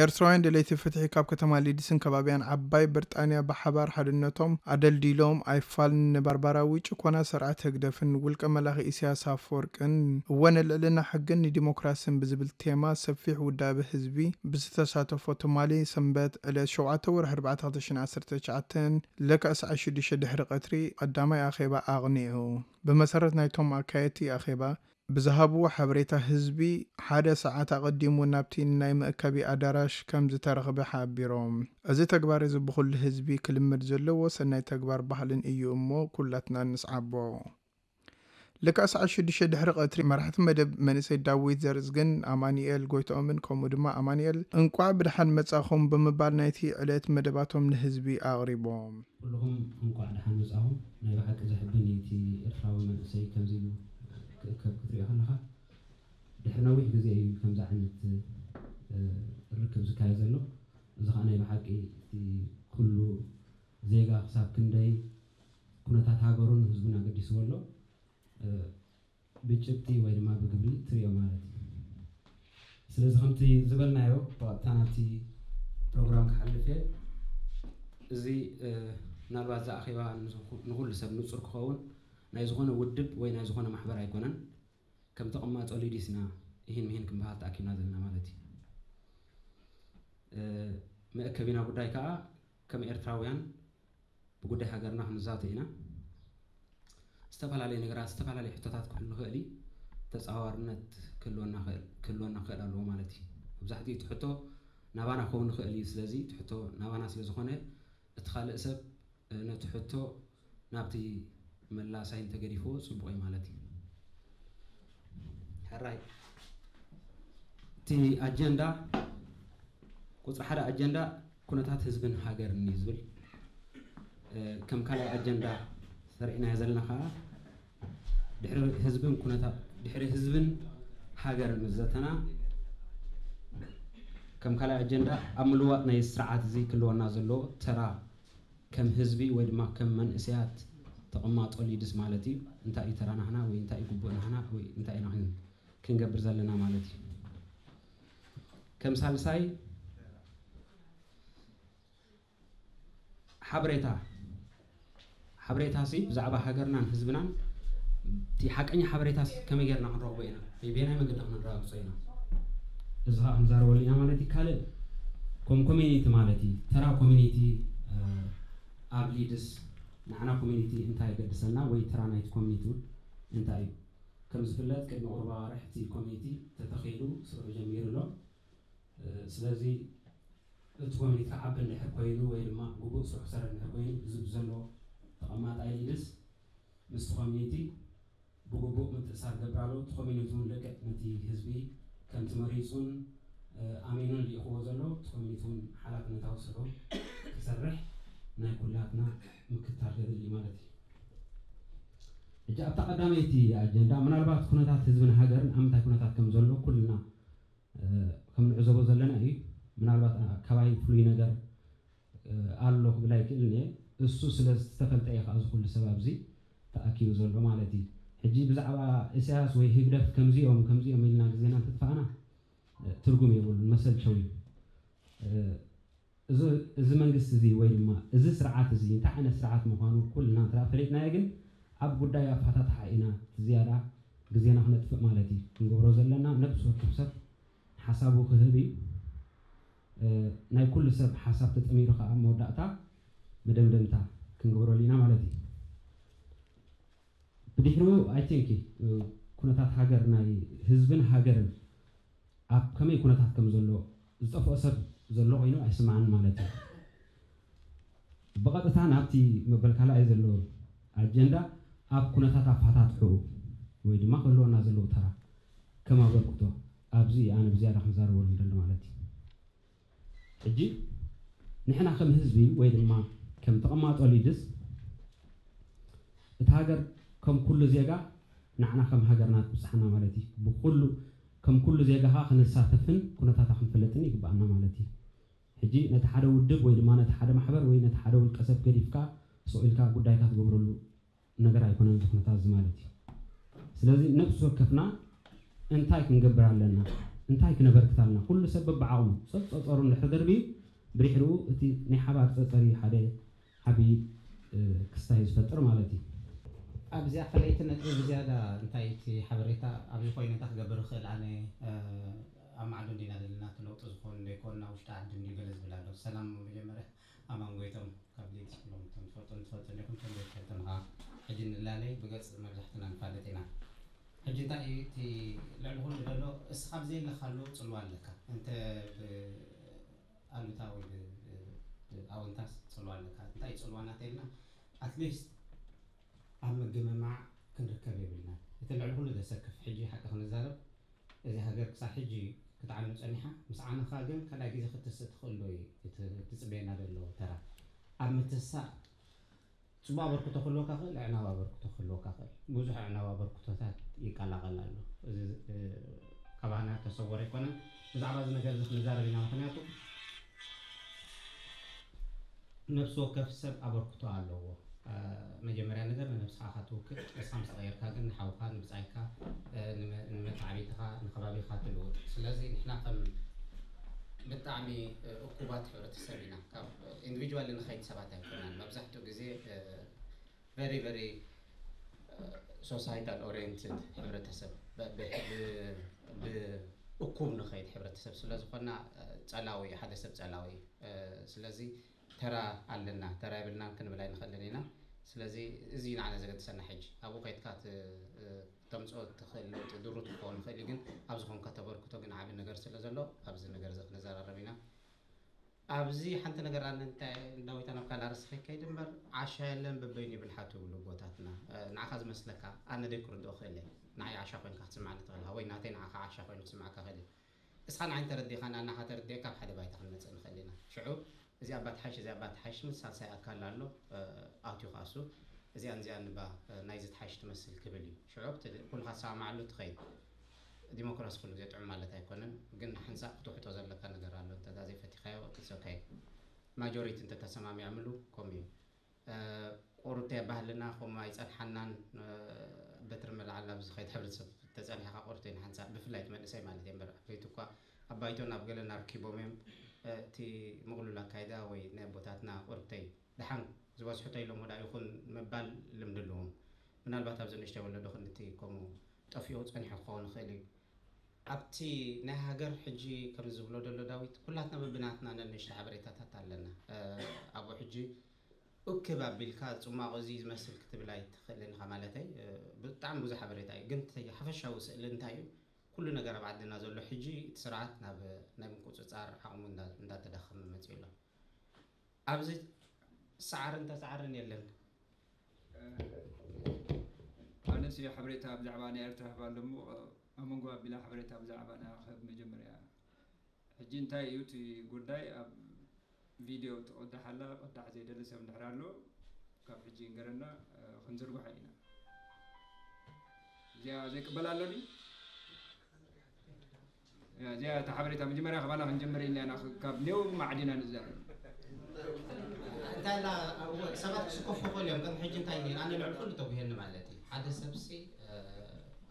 ኤርትራውያን ደለይቲ ፍትሒ ካብ ከተማ ሌድስን ከባብያን ዓባይ ብርጣንያ ብሓባር ሓድነቶም ኣደልዲሎም ኣይፋል ንባርባራዊ ጭኮና ስርዓት ህግደፍን ውልቀ መላኽ እስያሳ ወወርቅን እወንልዕልና ሕግን ንዲሞክራስን ብዝብል ቴማ ሰፊሕ ውዳብ ህዝቢ ብዝተሳተፎ ትማሊ ሰንበት ዕለ 7ወር4219 ለስ6ድሕሪ ቀትሪ ቀዳማይ ኣኼባ ኣቕኒዑ ብመሰረት ናይቶም ኣካየቲ ኣኼባ ብዝሃብዎ ሓበሬታ ህዝቢ ሓደ ሰዓት ኣቐዲሙ ናብቲ ናይ ምእከቢ ኣዳራሽ ከም ዝተረኽበ ሓቢሮም እዚ ተግባር ዚ ብክሉ ህዝቢ ክልመድ ዘለዎ ሰናይ ተግባር ባህልን እዩ እሞ ኩላትና ንስዓቦ ል ሰዓት 6 ድሕሪ ቀትሪ መራሕቲ መደብ መንእሰይ ዳዊት ዘርዝግን ኣማኒኤል ጎይቶኦምን ከምኡ ድማ ኣማኒኤል እንቋዕ ብድሓን መፃኹም ብምባል ናይቲ ዕለት መደባቶም ንህዝቢ ኣቕሪቦም ክርከብ ክትሪኦ ከለካ ድሕሪ ነዊሕ ግዜ እዩ ከምዚ ዓይነት ርክብ ዝካየ ዘሎ እዚ ከዓ ናይ ብሓቂ እቲ ኩሉ ዜጋ ክሳብ ክንደይ ኩነታት ሃገሩን ህዝቡን ኣገዲስዎ ኣሎ ብጭብጢ ወይ ድማ ብግብሪ ትሪኦ ማለት እዩ ስለዚ ከምቲ ዝበልናዮ ብቐጥታ ናብቲ ፕሮግራም ክሓልፍ እየ እዚ ምናልባት ዝኣኼባ ንኩሉ ሰብ ንፁር ክኸውን ناي زغونا ودب وي ناي زغونا محبر ايكونن كم تقمات اوليدي سنا هين مهين كم بهات اكيد نازل لنا مالتي ما اكبينا بوداي كا كم ارتراويان بوداي هاجرنا حمزات هنا استفال علي نغرا استفال علي حتتات كلنا هلي تسعورنت كلنا خير كلنا خير الو مالتي بزحتي تحتو نابانا خون خلي سلازي تحتو نابانا سلازي خونه اتخال اسب نتحتو نابتي መላሳይን ተገዲፎ ፅቡቅ ማለት እዩ ሕራይ እቲ ኣጀንዳ ቁፅሪ ሓደ ኣጀንዳ ኩነታት ህዝብን ሃገርን እዩ ዝብል ከም ካልኣይ ኣጀንዳ ተሪእናዮ ዘለና ከዓ ድሕሪ ህዝብን ኩነታት ድሕሪ ህዝብን ሃገርን ዘተና ከም ካልኣይ ኣጀንዳ ኣብ ምልዋጥ ናይ ስርዓት እዚ ክልወና ዘለዎ ተራ ከም ህዝቢ ወይ ድማ ከም መንእስያት ተቐማጦ ሊድስ ማለት እዩ እንታይ እዩ ተራናሕና ወይ እንታይ እዩ ጉቡእናሕና ወይ እንታይ ኢና ክንገብር ዘለና ማለት እዩ ከም ሳልሳይ ሓበሬታ ሓበሬታ ሲ ብዛዕባ ሃገርናን ህዝብናን እቲ ሓቀኛ ሓበሬታ ከመይ ጌርና ክንረኽቦ ኢና ቤናይ መንገዲ ክንረጋግፆ ኢና እዚ ከዓ ክንዛረበሉ ኢና ማለት እዩ ካልእ ከም ኮሚኒቲ ማለት እዩ ተራ ኮሚኒቲ ኣብ ሊድስ نحن كوميونيتي انتاي قدسنا وي ترانايت كوميونيتي انتاي كم زفلات كم عربة رحتي كوميونيتي تتخيلو سبب جميل له سلازي تكوني تعب اللي حكوينو وين ما جوجو سرح سر اللي حكوين زب زلو تقامات عيلس مست كوميونيتي بوجوجو من تسار دبرالو كوميونيتي لك نتي حزبي كم تمريسون آمينون اللي هو زلو كوميونيتي حالك نتوصلو تسرح ናይ ኩላትና ምክትል ገድሊ ማለት እዩ እጃ ኣብታ ቀዳመይቲ ኣጀንዳ ምናልባት ኩነታት ህዝብን ሃገርን ኣብ ምንታይ ኩነታት ከም ዘሎ ኩልና ከም ንዕዘቦ ዘለና እዩ ምናልባት ከባቢ ፍሉይ ነገር ኣሎ ክብላ ይክእል እኒአ እሱ ስለ ዝተፈልጠ እዩ ከዓ ዝኩሉ ሰባብ እዚ ተኣኪቡ ዘሎ ማለት እዩ ሕጂ ብዛዕባ እስያስ ወይ ህግደፍ ከምዚኦም ከምዚኦም ኢልና ግዜና እንተጥፋእና ትርጉም የብሉን መሰልቸው እዩ እዚ መንግስቲ እዚ ወይ ድማ እዚ ስርዓት እዚ እንታይ ዓይነት ስርዓት ምኳኑ ኩልና ተራፈለጥናየ ግን ኣብ ጉዳይ ኣፈታትሓ ኢና ዝያዳ ግዜና ክነጥፍእ ማለት እዩ ክንገብሮ ዘለና ነብሲ ወክብ ሰብ ሓሳቡ ክህብ እዩ ናይ ኩሉ ሰብ ሓሳብ ተጠሚሩ ከዓ መወዳእታ መደምደምታ ክንገብረሉ ኢና ማለት እዩ ብድሕሪ ኣይ ቲንክ ኩነታት ሃገር ናይ ህዝብን ሃገርን ኣብ ከመይ ኩነታት ከም ዘሎ ዝጠፍኦ ሰብ ዘሎ ኮይኑ ኣይስማዓን ማለት እዩ ብቐጥታ ናብቲ መበል ካልኣይ ዘሎ ኣጀንዳ ኣብ ኩነታት ኣፋታትሑ ወይ ድማ ክህልወና ዘለዎ ተራ ከም ኣበርክቶ ኣብዚ ኣነ ብዝያዳ ክንዛረበሉ ንደሊ ማለት እዩ ሕጂ ንሕና ከም ህዝቢ ወይ ድማ ከም ተቐማጦ ሊድስ እቲ ሃገር ከም ኩሉ ዜጋ ንዕና ከም ሃገርና ትብፅሓና ማለት እዩ ብኩሉ ከም ኩሉ ዜጋ ከዓ ክንሳተፍን ኩነታታ ክንፍለጥን ይግባአና ማለት እዩ حجي نتحدى ودب وإذا ما نتحدى محبر وين نتحدى والكسب كيف كا سؤال كا قد هيك تقبل له نجرا يكون عندك نتاز مالتي سلازي نفس وكفنا أنت هيك نجبر علينا أنت هيك نبرك تالنا كل سبب بعوم صد صد أرون لحذر بي بريحلو تي نحبار تطري حدا حبي كستايز فتر مالتي أبزي خليت نتري بزيادة أنت هيك حبريتا أبي خوي نتاخ قبل خل عني ኣብ መዓሉ እንዲና ዘለና ትለውጡ ዝኾኑ ዘይኮንና ውሽጢ ዓዲ እንዲገለፅ ዝብላ ኣሎ ሰላም መጀመርያ ኣብ ጎይቶም ካብ ቤት ብሎም ከም ትፈልጡን ትፈልጡን ኢኹም ከም ዘይፈልጡን ከዓ ሕጂ ንላለይ ብገፅ መብዛሕትና ንፋለጥ ኢና ሕጂ እንታይ እዩ እቲ ልዕሊ ኩሉ ዘሎ እስኻ ብዘየለካሉ ፅልዋ ኣለካ እንተ ኣሉታ ወይ ኣወንታስ ፅልዋ ኣለካ እንታይ ፅልዋ ናተ እናተልና ኣትሊስት ኣብ ምግምማዕ ክንርከብ የብልና እቲ ልዕሊ ኩሉ ዘሰክፍ ሕጂ ሓቂ ክንዛረብ እዚ ሃገር ክሳብ ሕጂ ብጣዕሚ ፀኒሓ ምስ ዓነካ ግን ካልይ ግዜ ክትስእ ትኽእል ዶ ትፅበየና ዘሎ ተራ ኣብ ምትሳእ ፅቡቅ ኣበርክቶ ክህልወካ ክእል ዕናዊ ኣበርክቶ ክህልወካ ክእል ብዙሕ ዕናዊ ኣበርክቶታት ይቀላቀል ኣሎ እዚ ካባህና ተሰወር ኣይኮነ ብዛዕባ እዚ ነገር እዚ ክንዛረብ ኢና ምክንያቱ ነፍሲ ወከፍ ሰብ ኣበርክቶ ኣለዎ መጀመርያ ነገር ንነብስኻ ትውክል ንስኻ ምስ ተቐይርካ ግን ንሓውካ ንብፃይካ ንመትዓቢትኻ ንከባቢካ ትልውጥ ስለዚ ንሕና ከም ብጣዕሚ እኩባት ሕብረተሰብ ኢና ካብ ኢንዲቪድዋል ንኸይድ ሰባት ኣይኮናን መብዛሕትኡ ግዜ ቨሪ ቨሪ ሶሳይታል ኦሪየንትድ ሕብረተሰብ ብእኩብ ንኸይድ ሕብረተሰብ ስለ ዝኾና ፀላዊ ሓደ ሰብ ፀላዊ ስለዚ ተራ ኣለና ተራ የብልና ክንብላ ንክእልን ኢና ስለዚ እዚ ንዓና ዘገድሰና ሕጂ ኣብኡ ከይትካ ተምፅኦ ትኽእል ለውጢ ድሩት ክኸውን ንኽእል ግን ኣብዚ ኮንካ ተበርክቶ ግን ዓብ ነገር ስለ ዘሎ ኣብዚ ነገር እዚ ክንዘራረብ ኢና ኣብዚ ሓንቲ ነገር ኣለ እንታይ እንዳወይታ ናብ ካላርስ ከይከይድ እምበር ዓሻ የለን በበይኑ ይብልሓት ይብሉ ቦታትና ንዓኻ ዝመስለካ ኣነ ደይ ክርድኦ ክእል እየ ንዓይ ዓሻ ኮይንካ ክትስምዓኒ ትኽእልካ ወይ ናተይ ንዓኻ ዓሻ ኮይኑ ክስምዓካ ክእል እዩ እስኻ ንዓይ ተረዲእኻ ንኣናኻ ተረዲእ ካብ ሓደ ባይታ ክንመፅእ ንኽእል ኢና ሽዑ እዚኣ ባትሓሽ እዚኣ ባትሓሽ ምስ ሳልሳይ ኣካል ኣሎ ኣትዩ ካሱ እዚኣ እዚኣ ንባ ናይ ዝትሓሽ ትመስል ክብል እዩ ሽዑ ኩልካ ሰማዕሉ ትኸይድ ዲሞክራሲ ኩሉ ግዜ ጥዑም ማለት ኣይኮነን ግን ሓንሳ ክትውሕቶ ዘለካ ነገር ኣሎ እንተታ ዘይፈቲካዮ ትሰካይ ማጆሪቲ እንተተሰማሚዕምሉ ከምኡ እዩ ቁርተ ባህልና ከምኡ ኣይፀንሓናን በትሪ መልዓልና ብዝኸይድ ሕብረተሰብ ተፀኒሕካ ቁርተ ንሓንሳ ብፍላይ መእሰይ ማለት እየ በር ዓበይቲ እኳ ኣባይቶ ናብ ገለ ናርኪቦም እዮም تي تی مغلول کایده وی نبودات نه قربتی دهان زواج حتی لامودا یخون مبل لمدلوم من البته از نشته ولی دخون تی کم تفیوت آنی حقان خیلی عبتی نه هجر حجی کم زبلو دلو داویت کل هت نب بنات نه نشته عبارت هت تعلنا ابو حجی اکه باب بیلکات و ما عزیز مثل کتاب لایت خیلی حملاتی بطعم بوزه عبارتای گنتی حفش هوس لنتایو ኩሉ ነገር ኣብ ዓድና ዘሎ ሕጂ እቲ ስርዓት ናብ ናይ ምቁፅፃር ዓቕሙ እንዳተዳኸመ መፅኡ ኣሎ ኣብዚ ሰዓርን ተሰዓርን የለን ኣነስ ሓበሬታ ብዛዕባ ናይ ኤርትራ ህባሎ እሞ ኣብ መንጎ ኣቢላ ሓበሬታ ብዛዕባ ንኸብ መጀመርያ ሕጂ እንታይ እዩ እቲ ጉዳይ ኣብ ቪድዮ ትቕዳሕ ኣላ ቅዳሕ ዘይደሊ ሰብ ንድሕር ኣሎ ካብ ሕጂ ንገረና ክንዝርግሖ ኢና እዚኣ ዘይቅበል ኣሎኒ እዚያ ተሓበሬታ መጀመርያ ከባላ ክንጀምር ኢልና ካብ ሌው ማዕዲና ንዛረብ እንታይ ሰባት ክስከፍኡ እዮም ቅድሚ ሕጂ እንታይ ኣነ ልዕል ኩሉ ተጉሄኒ ማለት እዩ ሓደ ሰብሲ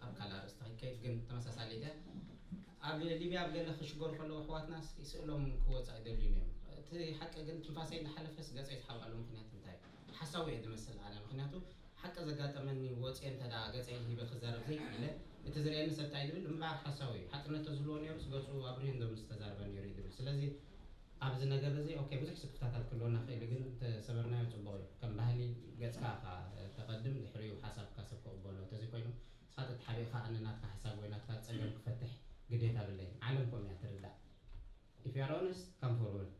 ኣብ ካል ኣርእስቲ ክካይድ ግን ተመሳሳሊ ደ ኣብ ሊብያ ኣብ ገለ ክሽገሩ ከለዉ ኣሕዋትና ይስእሎም ክወፃእ ይደልዩን እዮም እቲ ሓቂ ግን ትንፋሰይ እንዳሓለፈስ ገፀ ይትሓብኣሉ ምክንያት እንታይ እዩ ሓሳዊ እየ ዝመስል ኣነ ምክንያቱ ሓቂ ዘጋጠመኒ ወፅኤ እንተ ገፀ ሂበ ክዛረብ ዘይክእለ እቲ ዝርአየኒ ሰብ እንታይ ዝብል ምምራር ሓሳዊ እዩ ሓጥርነት ተዝህልዎ ነይሩ ስገፁ ኣብሪሁ ዞም ዝተዛርበ ነይሩ እዩ ዝብል ስለዚ ኣብዚ ነገር እዚ ኦኬ ብዙሕ ስክፍታታት ክህልወና ክእል ግን ተሰበርናዮ ፅቡቅ እዩ ከም ባህሊ ገፅካ ካ ተቐድም ድሕሪኡ ሓሳብካ ሰብ ክቕበሎ እንተዘይ ኮይኑ ንስኻ ተሓቢእካ ኣነናትካ ሓሳብ ወይ ናትካ ፀገም ክፈትሕ ግዴታ ብለይ ዓለም ከም እያ ትርዳእ ኢፍያር ኦነስ ከም ፎርወርድ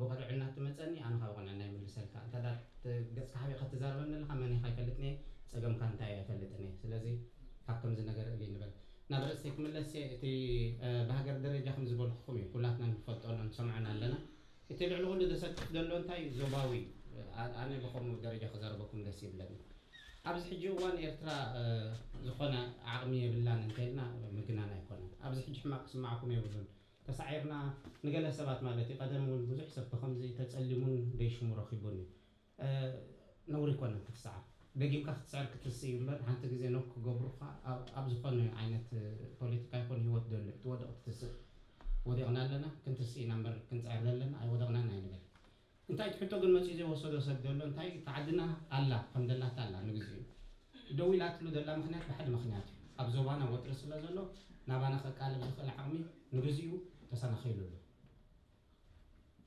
ብቕልዕና ትመፀኒ ኣነ ካብ ቁንዕና ይምልሰልካ እንታዳ ገፅካ ሓቢእካ ትዛርበኒ ኣለካ መን ይካ ይፈልጥኒ ፀገምካ እንታይ ኣይፈልጥኒ ስለዚ كم زنجر لين بل نظر سيكم الله سي تري بهجر درجة كم زبون حكومي كلاتنا نفوت أو نسمعنا لنا تري علو اللي دسات دلون تاي زباوي أنا بخوم درجة خزار بكم دسي بلني أبز حجوا وان إرترا زخنا عقمية بلان انتينا مكنانا يكون أبز حجوا ما قسمعكم يبذل تسعيرنا نقل سبات مالتي قدم من بزح سبخمزي تتسلمون ليش مرخبوني أه نوري كونا تفسعك بقيم كاخت سعر كتل سيمبر حانت قزي نوك قبرقة أبز قلنا عينة بوليتيكا يكون يوات دولة تودا أكتس ودي أغنى لنا كنت سي نمبر كنت سعر لنا أي ودي أغنى لنا عينة بل انتاي تحطو قلما تيزي وصود وصد دولة انتاي تعدنا ألا الحمد لله تعالى نقزي دوي لا تلو دولة مخنات بحد مخنات أبزوبانا وترس الله زلو نابانا خكال بخل عمي نقزيو تسانا خيلو له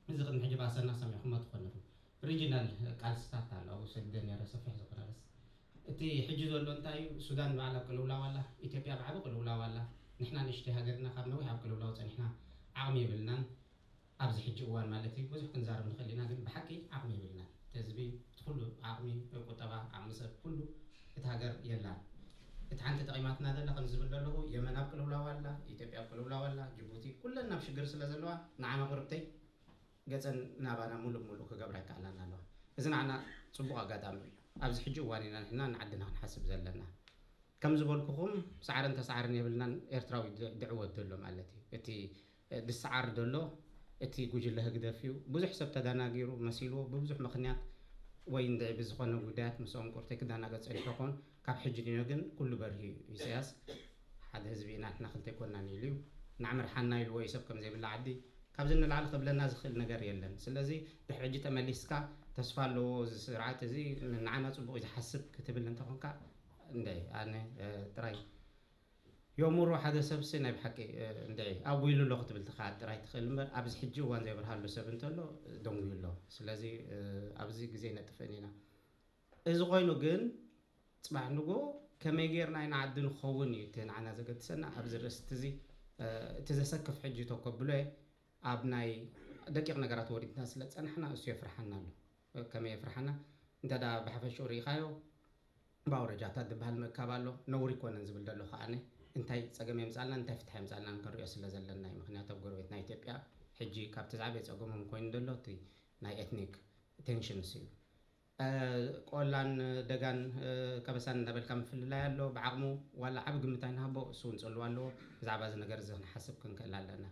مزيقن حجب أسانا سامي حمد قلنا ريجينال كالستات او سجدني على صفحه زقرارس تي حجز اللون تاعي السودان مع الاولى ولا ايثيوبيا مع الاولى ولا نحنا نشتي هاجرنا خا نوي حق الاولى نحنا عام يبلنا ابز حج اوان مالتي بزح كنزار من خلينا غير بحكي عام يبلنا تزبي تقول عام يقطبا عام سر كله اتهاجر يلا اتعنت تقيماتنا ده لقد نزبل له يمن اقل ولا ولا ايثيوبيا اقل ولا ولا جيبوتي كلنا بشجر سلازلوا نعم قربتي قتل نابنا ملو ملو كجبرة كعلنا له إذا نحن صبغة قدام أبز حج وانينا نحن نعدنا نحسب زلنا كم زبونكم سعر أنت سعر نقبلنا إرتراوي دعوة دلهم على تي تي السعر دلوا تي جوج الله قدر فيه بزح حسب تدانا غيره مسيلو بزح مخنيات وين ده بزخون وجودات مسوم كرتك دانا قد سألتكم كاب حجرين يجن كل بره يسياس هذا هزبينا نخلتكم نانيليو نعمر حنا يلوي سبكم زي بالعدي ካብዚ ንላዕሊ ክብለና ዝኽእል ነገር የለን ስለዚ ድሕሪ ሕጂ ተመሊስካ ተስፋ ኣለዎ ስርዓት እዚ ንዓና ፅቡቅ ዝሓስብ ክትብል እንተኾንካ እንደ ኣነ ጥራይ የእምሮ ሓደ ሰብሲ ናይ ብሓቂ እንደ ኣዊሉ ኣሎ ክትብል ትኸዓ ጥራይ ትኽእል እምበር ኣብዚ ሕጂ እዋን ዘይብርሃሉ ሰብ እንተሎ ደንጉዩ ኣሎ ስለዚ ኣብዚ ግዜ ነጥፍን ኢና እዚ ኮይኑ ግን ፅባሕ ንጎ ከመይ ጌርና ኢና ዓዲ ንኸውን እዩ እቲ ንዓና ዘገድሰና ኣብዚ ርእስቲ እዚ እቲ ዘሰክፍ ሕጂ ተከብሎ እየ ኣብ ናይ ደቂቕ ነገራት ወዲድና ስለ ፀንሕና እሱ የፍርሓና ኣሎ ከመይ የፍርሓና እንተ ብሓፈሽኡ ርኢኻዮ ብኣውረጃታት ዝበሃል ምእካብ ኣሎ ነውሪ ይኮነን ዝብል ደሎ ከዓነ እንታይ ፀገም የምፃልና እንታይ ፍትሕ የምፃልና ንክንሪኦ ስለ ዘለና እዩ ምክንያቱ ኣብ ጎረቤት ናይ ኢትዮጵያ ሕጂ ካብቲ ዝዓበየ ፀገሞም ኮይኑ ዘሎ እቲ ናይ ኤትኒክ ቴንሽንስ እዩ ቆላን ደጋን ከበሳን እናበልካ ምፍልላይ ኣሎ ብዓቕሙ ዋላ ዓብ ግምታ ንሃቦ እሱ እውን ፅልዋ ኣለዎ ብዛዕባ እዚ ነገር እዚ ክንሓስብ ክንክእል ኣለና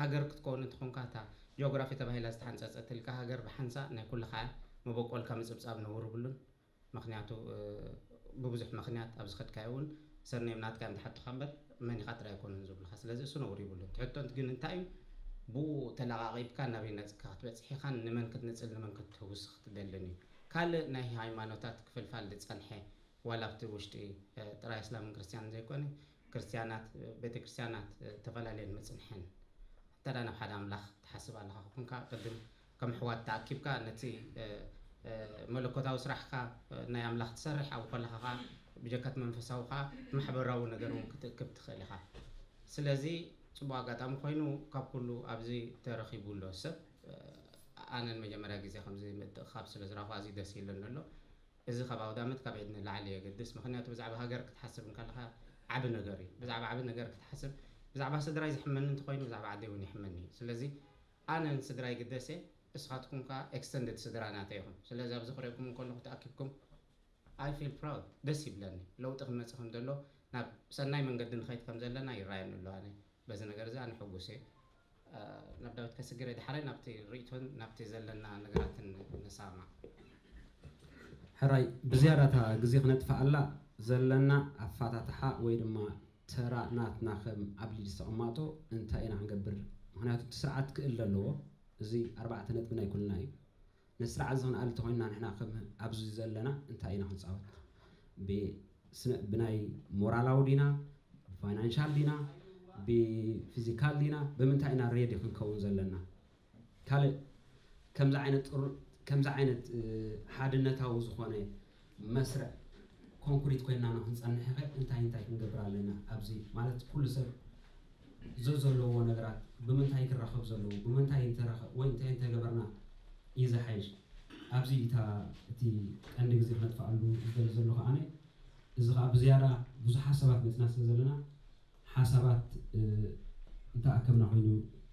ሃገር ክትከውን እንትኾንካ እታ ጂኦግራፊ ተባሂላ ዝተሓንፀፀ ትልካ ሃገር ብሓንሳ ናይ ኩሉ ከዓ መበቆልካ ምፅብፃብ ነብሩ ብሉን ምክንያቱ ብብዙሕ ምክንያት ኣብ ዝኸድካዮ እውን ሰርነም ናትካ እንተሓትካ እምበር መን ኢኻ ጥራይ ኣይኮነን ዝብልካ ስለዚ እሱ ነብሩ ይብሉን ትሕቶንት ግን እንታይ እዩ ብኡ ተለቃቂብካ ናበይ ነፅካ ክትበፅሒ ኢኻ ንመን ክትንፅል ንመን ክትህውስ ክትደልን እዩ ካልእ ናይ ሃይማኖታት ክፍልፋል ዝፀንሐ ዋላ ኣብቲ ውሽጢ ጥራይ እስላምን ክርስትያን ዘይኮነ ክርስትያናት ቤተክርስትያናት ተፈላለየን መፅንሐን تدا نب حدا ملخ تحسب الله كم كا كم حوات تأكيب كا نتي ملكة وسرح كا نيا ملخ تسرح أو كل خا بجكة من فسوا خا محبر راو نجرو كتكبت خليها سلازي تبغى قدام خوينو كابولو أبزي ترخي سب أنا المجمرة جزء خمسة مت خابس لزرافة زيد سيل لنلو إذا خباو دامت كبعدنا العالية قدس مخنا تبزع بهاجر كتحسب من كلها عبد نجاري بزع بعبد نجار كتحسب ብዛዕባ ስድራይ ዝሕመኒ እንተኮይኑ ብዛዕባ ዓደይ እውን ይሕመኒ እዩ ስለዚ ኣነ ንስድራይ ግደሰ ንስኻትኩም ከዓ ኤክስተንደድ ስድራ ናተ ይኹም ስለዚ ኣብዚ ክሪኦኩም ከለኩ ተኣኪብኩም ኣይ ፊል ፕራውድ ደስ ይብለኒ ለውጢ ክመፅእ ከም ዘሎ ናብ ሰናይ መንገዲ ንኸይድ ከም ዘለና ይረኣየኒ ኣሎ ኣነ በዚ ነገር እዚ ኣነ ሕጉስ እየ ናብ ዳዊት ከስግረ ድሓረይ ናብቲ ርእቶን ናብቲ ዘለና ነገራትን ንሳማ ሕራይ ብዝያዳታ ግዜ ክነጥፋ ኣላ ዘለና ኣፋታትሓ ወይ ድማ ተራ ናትና ከም ኣብሊል ዝተቐማጦ እንታይ ኢና ክንገብር ምክንያቱ እቲ ስርዓት ክእል ዘለዎ እዚ ኣርባዕተ ናይ ኩልና እዩ ንስርዓት ዝክንኣል እንተኮይንና ንሕና ከም ኣብዚ ዘለና እንታይ ኢና ክንፃወት ብናይ ሞራላዊ ዲና ብፋይናንሻል ዲና ብፊዚካል ዲና ብምንታይ ኢና ሬድ ክንከውን ዘለና ካልእ ከምዚ ዓይነት ሓድነታዊ ዝኾነ መስርዕ ኮንክሪት ኮይና ናብ ህንፃ ንሕቐ እንታይ እንታይ ክንገብር ኣለና ኣብዚ ማለት ኩሉ ሰብ እዞ ዘለዎ ነገራት ብምንታይ ክራኸብ ዘለዎ ብምንታይ እንተረኸብ ወይ እንታይ እንተገበርና እዩ ዝሓይሽ ኣብዚ እታ እቲ ቀንዲ ግዜ ክነጥፋኣሉ ዝገለ ዘሎ ከዓነ እዚ ከዓ ብዝያዳ ብዙሓት ሰባት መፅና ስለ ዘለና ሓሳባት እንተኣከብና ኮይኑ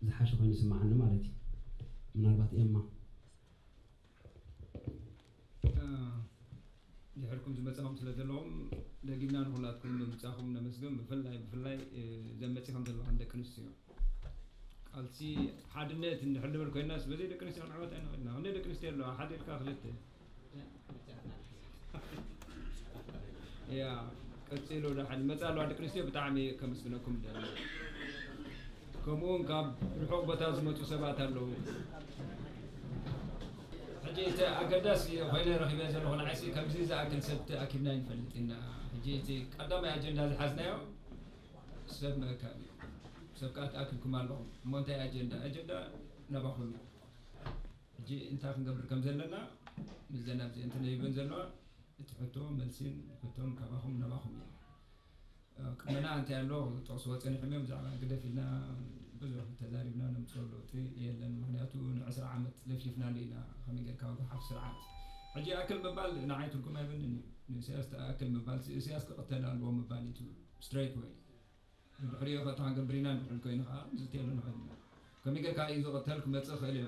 ዝሓሸ ኮይኑ ይስማዓኒ ማለት እዩ ምናልባት ኤማ ድሕርኩም ዝመፅኹም ስለ ዘለኹም ደጊምና ንኩላትኩም ንምምፃእኹም ነመስግን ብፍላይ ብፍላይ ዘመፅኹም ዘለኹም ደቂ ኣንስትዮ ቃልሲ ሓድነት እንድሕልበር ኮይና ስለዘይ ደቂ ኣንስትዮ ክንዕወት ኣይንኽእልና ክንደይ ደቂ ኣንስትዮ ኣለዋ ሓደ ኢልካ ክልተ ያ ቀፂሉ ዳሓን መፃ ኣለዋ ደቂ ኣንስትዮ ብጣዕሚ ከመስግነኩም ከምኡውን ካብ ርሑቕ ቦታ ዝመፁ ሰባት ኣለዉ جيت أقدس غير رخي بيزن هون عسي كم زيزة أكل سبت أكل ناين فلتنا جيت قدام يا قدم أجندة حسنا سب ما كان سب كات أكل كمال لهم مونتا أجندة أجندة نبحون جي أنت أخن قبل كم زلنا مزنا بزي أنت نيبن زلنا تحطهم ملسين تحطهم كباهم نبحهم آه، يعني كمان أنت يا الله حميم زعلان زعما قدفلنا بزوح حتى ذاري بنا نمتولو تي يلا إيه، مهنياتو نعسر عمت لفشفنا لينا خمي قير كاوكو حف سرعات عجي أكل مبال نعيت لكم ما يبنن سياسة أكل مبال سياسة قتلا الوام مباني تو ستريت وي نحري أخا تانقل برينا نحن كوين خا نزتيلو نحن خمي قير كايزو قتلكم بتسخ إلي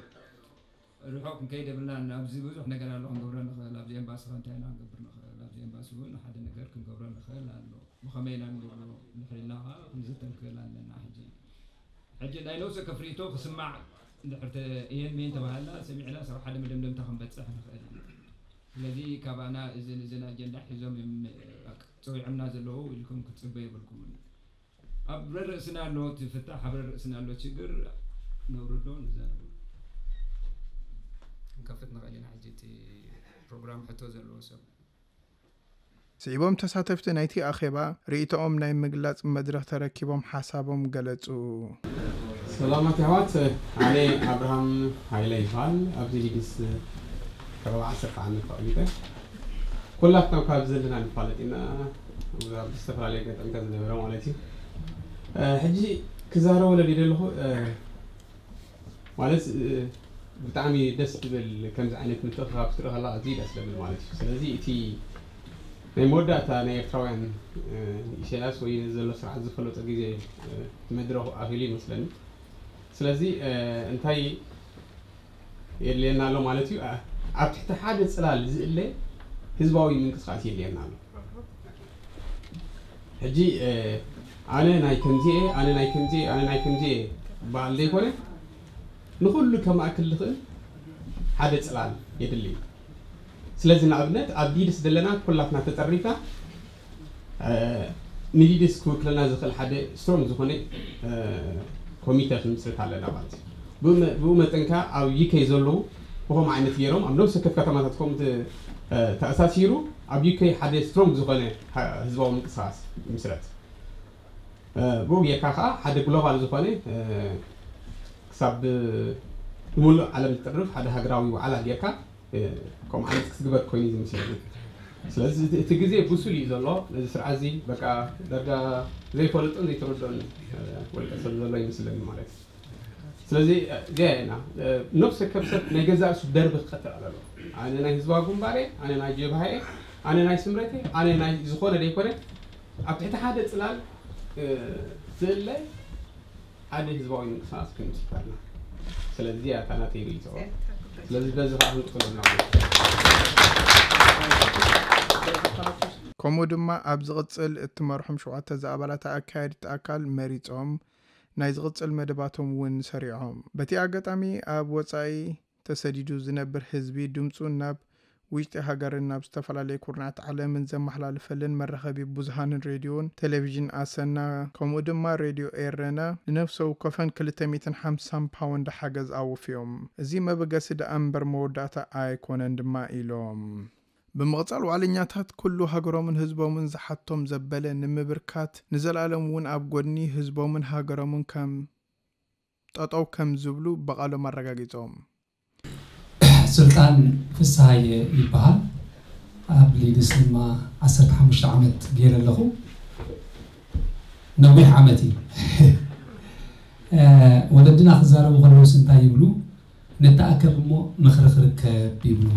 روحكم كيدا بلنا نابزي بزوح نقرا لهم قبرنا خيل لابزي أمباس خانتين عن قبرنا خيل لابزي أمباس وون حدا نقركم قبرنا خيل لأنه مخمينا نقولو نحرينا خا نزتن كيلان لنا حجين حجي داي لوسك فريتو قسم مع دحرت ايان مين تبهلا سمعنا صراحه حدا مدمدم تخم بتصح الذي كابانا زين زين اجندا حزوم تسوي عمنا زلو لكم كتبي بالكم ابرر سنا لو تفتح ابرر سنا لو تشجر نوردو نزار كفتنا غادي نحجي تي بروجرام حتو زلو سبب ስዒቦም ተሳተፍቲ ናይቲ ኣኼባ ርእቶኦም ናይ ምግላፅ መድረኽ ተረኪቦም ሓሳቦም ገለፁ ሰላማት ኣሕዋት ኣነ ኣብርሃም ሃይለ ይበሃል ኣብዚ ግስ ከበብ ዓሰርተ ዓመት ተቐሚጠ ኩላትና ካብ ዘለና ንፋለጥ ኢና ኣብ ዝተፈላለየ ገጠምካ ዝነበረ ማለት እዩ ሕጂ ክዛረቦ ድ ኣለኹ ማለት ብጣዕሚ ደስ ትብል ከምዚ ዓይነት ምትእኽኻብ ክትርኢ ከላ ኣዝዩ ደስ ዝብል ማለት እዩ ስለዚ እቲ ናይ መወዳእታ ናይ ኤርትራውያን ኢሳያስ ወይኒ ዘሎ ስርዓት ዝፈለጠ ግዜ መድረኩ ኣፍሉ ይመስለኒ ስለዚ እንታይ የድልየና ኣሎ ማለት እዩ ኣብ ትሕቲ ሓደ ፅላል ዝእለ ህዝባዊ ምንቅስቃስ የድልየና ኣሎ ሕጂ ኣነ ናይ ከምዚአ ኣነ ናይ ከምዚአ ኣነ ናይ ከምዚአ በሃል ዘይኮነ ንኩሉ ከማእክል ዝኽእል ሓደ ፅላል የድሊ እዩ سلازن أبنت أبديس دلنا كلاتنا تتريكا نديس كلنا زخل حد سترون زخونة كوميتا في مصر تعالى نبات بوم بوم تنكا أو يكي زلو وهم عين تيرهم أم نفس كيف كتمت تقوم ت تأساسيرو أو يكي حد سترون زخونة هزوم ساس مصر بوم يكاها حد كلوا على زخونة كسب مول على مترف حد هجراوي وعلى يكا ከምኡዓይነት ክትግበር ኮይኑ ዝመስለኒ ስለዚ እቲ ግዜ ብሱል እዩ ዘሎ ነዚ ስርዓት እዚ በቃ ዳርጋ ዘይፈልጥን ዘይተረድኦን ወልቀ ሰብ ዘሎ ይመስለኒ ማለት እዩ ስለዚ ዚኣየና ነብሰ ከብ ሰብ ናይ ገዛ እሱ ደርቢ ክቀጥል ኣለሎ ኣነ ናይ ህዝባዊ ግንባሬ ኣነ ናይ ጀብሃየ ኣነ ናይ ስምረቴ ኣነ ናይ ዝኾነ ደይኮነ ኣብ ትሕቲ ሓደ ፅላል ዝእለ ሓደ ህዝባዊ ምንቅስቃስ ክንምስታልና ስለዚ እዚኣ እታ ናተይሉ እዩ ስለዚህ በዚህ ራሱ ጥቅም ከምኡ ድማ ኣብ ዝቕፅል እትመርሖም ሸውዓተ ዝኣባላት ኣካየድቲ ኣካል መሪፆም ናይ ዝቕፅል መደባቶም እውን ሰሪዖም በቲ ኣጋጣሚ ኣብ ወፃኢ ተሰዲዱ ዝነብር ህዝቢ ድምፁ ናብ ውሽጢ ሃገርን ናብ ዝተፈላለየ ኩርናት ዓለምን ዘመሓላልፈልን መራኸቢ ብዙሃንን ሬድዮን ቴሌቭዥን ኣሰና ከምኡ ድማ ሬድዮ ኤረና ንነፍሰ ወከፈን 250 ፓውንድ ሓገዝ ኣውፍዮም እዚ መበገሲ ደኣ እምበር መወዳእታ ኣይኮነን ድማ ኢሎም ብምቕጻል ዋዕለኛታት ኩሉ ሃገሮምን ህዝቦምን ዝሓቶም ዘበለ ንምብርካት ንዘለኣሎም እውን ኣብ ጎድኒ ህዝቦምን ሃገሮምን ከም ጠጠው ከም ዝብሉ በቓሎም ኣረጋጊጾም سلطان فسهاي يبهر قبلي دسلما عصر حمش عمد بير اللغو نويح عمتي ولدنا خزارة وغلو سنتاي يبلو نتأكد مو نخرخرك بيبلو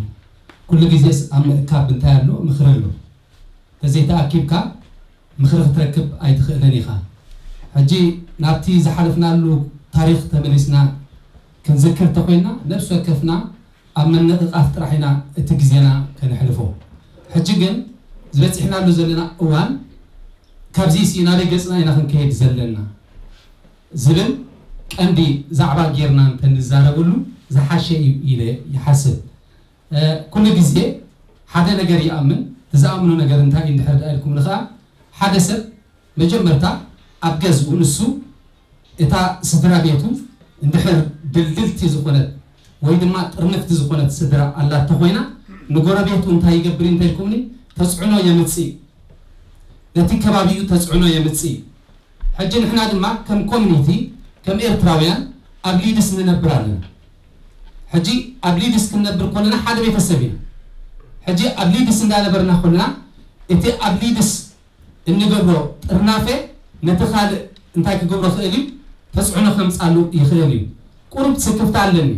كل جزيس أم كاب انتهى له مخرله تأكيب كاب مخرخ تركب أي تخلني خا هجي نبتي إذا له تاريخ تمرسنا كنذكر تقولنا نفسه كفنا ኣብ መነጥጣፍ ጥራሕ ኢና እቲ ግዜና ከነሕልፎ ሕጂ ግን ዝበፂሕናሉ ዘለና እዋን ካብዚ ሲ ናበይ ገፅና ኢና ክንከየድ ዘለና ዝብል ቀንዲ ዛዕባ ጌርና እንተንዛረበሉ ዝሓሸ እዩ ኢለ ይሓስብ ኩሉ ግዜ ሓደ ነገር ይኣምን ዝኣምኑ ነገር እንታይ እዩ እንድሕር ኢልኩም ንከዓ ሓደ ሰብ መጀመርታ ኣብ ገዝኡ ንሱ እታ ስድራ ቤቱ እንድሕር ድልድልቲ ዝኾነት ወይ ድማ ጥርንፍቲ ዝኾነት ስድራ ኣላቶ ኮይና ንጎረቤቱ እንታይ ይገብር እንተልኩምኒ ተፅዕኖ የምፅ ነቲ ከባቢኡ ተፅዕኖ የምፅ ሕጂ ንሕና ድማ ከም ኮሚኒቲ ከም ኤርትራውያን ኣብ ሊድስ ንነብር ኣለና ሕጂ ኣብ ሊድስ ክንነብር ከለና ሓደ ቤተሰብ ኢና ሕጂ ኣብ ሊድስ እንዳነበርና ኮለና እቲ ኣብ ሊድስ እንገብሮ ጥርናፌ ነቲ ካልእ እንታይ ክገብሮ ክእል እዩ ተፅዕኖ ከምፃሉ ይኽእል እዩ ቁርብ ስክፍታ ኣለኒ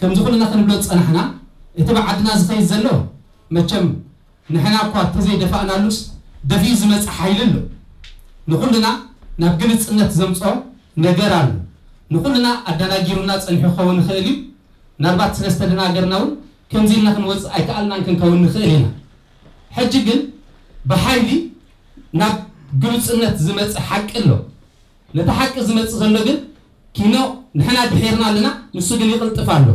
ከምዚ ኩልና ክንብሎ ዝፀናሕና እቲ ብዓድና ዝኸይድ ዘሎ መቸም ንሕና እኳ እተዘይደፋእናሉስ ደፊኡ ዝመፅእ ሓይሊ ኣሎ ንኩልና ናብ ግልፅነት ዘምፆ ነገር ኣሎ ንኩልና ኣዳናጊሩና ፀኒሑ ክኸውን ንኽእል እዩ ናልባት ስለዝተደናገርና እውን ከምዚ ኢልና ክንወፅእ ኣይከኣልናን ክንከውን ንኽእል ኢና ሕጂ ግን ብሓይሊ ናብ ግልፅነት ዝመፅእ ሓቂ ኣሎ ነቲ ሓቂ ዝመፅእ ዘሎ ግን ኪኖ ንሕና ድሒርና ኣለና ንሱ ግን ይቕልጥፍ ኣሎ